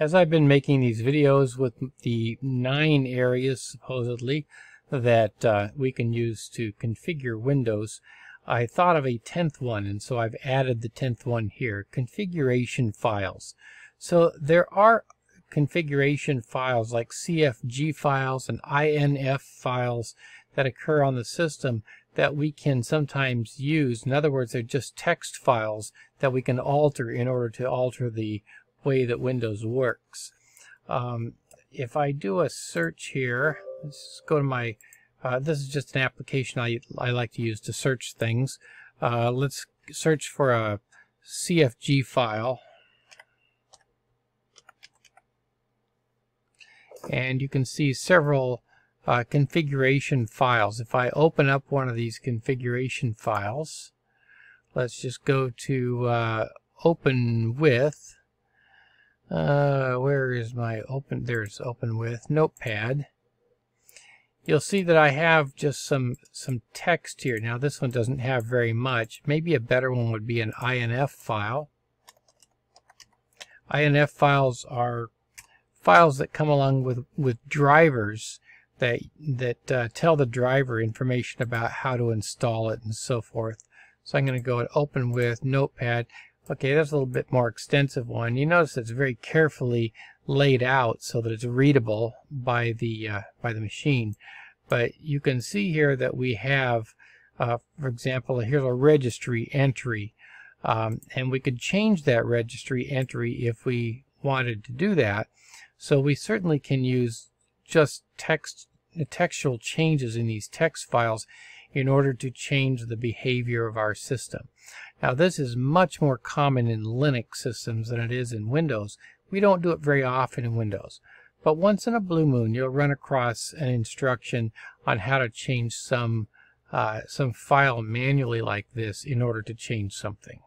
As I've been making these videos with the nine areas supposedly that uh, we can use to configure Windows, I thought of a tenth one and so I've added the tenth one here, configuration files. So there are configuration files like CFG files and INF files that occur on the system that we can sometimes use. In other words, they're just text files that we can alter in order to alter the way that Windows works. Um, if I do a search here, let's go to my, uh, this is just an application I, I like to use to search things. Uh, let's search for a CFG file. And you can see several uh, configuration files. If I open up one of these configuration files, let's just go to uh, open with uh, where is my open? There's open with Notepad. You'll see that I have just some some text here. Now this one doesn't have very much. Maybe a better one would be an INF file. INF files are files that come along with with drivers that that uh, tell the driver information about how to install it and so forth. So I'm going to go and open with Notepad. Okay, that's a little bit more extensive one. You notice it's very carefully laid out so that it's readable by the uh, by the machine. But you can see here that we have, uh, for example, here's a registry entry. Um, and we could change that registry entry if we wanted to do that. So we certainly can use just text textual changes in these text files in order to change the behavior of our system. Now this is much more common in Linux systems than it is in Windows. We don't do it very often in Windows. But once in a blue moon you'll run across an instruction on how to change some uh, some file manually like this in order to change something.